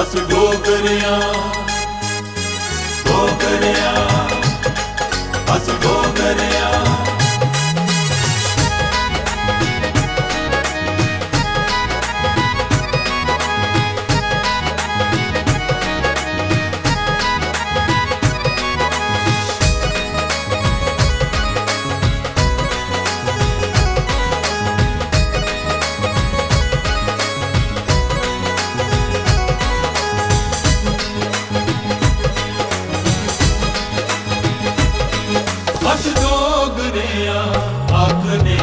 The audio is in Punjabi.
ਅਸ ਡੋਗਰਿਆਂ ਹੱਥ ਨੇ